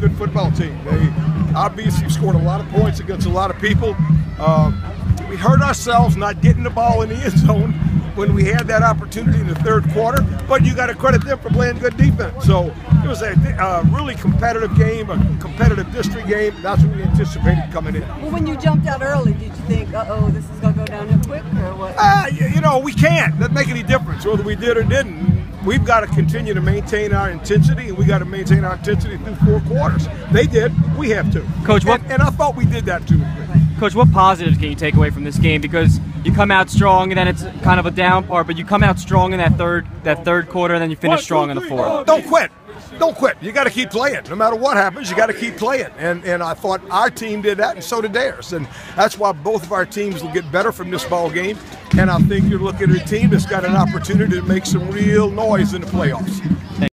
good football team. They obviously scored a lot of points against a lot of people. Uh, we hurt ourselves not getting the ball in the end zone when we had that opportunity in the third quarter, but you got to credit them for playing good defense. So it was a, a really competitive game, a competitive district game. That's what we anticipated coming in. Well, when you jumped out early, did you think, uh oh, this is going to go downhill quick, or what? Uh, you, you know, we can't. Doesn't make any difference whether we did or didn't. We've got to continue to maintain our intensity, and we got to maintain our intensity through four quarters. They did. We have to. Coach, what- And, and I thought we did that too. Coach, what positives can you take away from this game? Because you come out strong, and then it's kind of a down part, but you come out strong in that third that third quarter, and then you finish strong in the fourth. Don't quit. Don't quit. You got to keep playing. No matter what happens, you got to keep playing. And and I thought our team did that, and so did theirs. And that's why both of our teams will get better from this ball game. And I think you're looking at a team that's got an opportunity to make some real noise in the playoffs.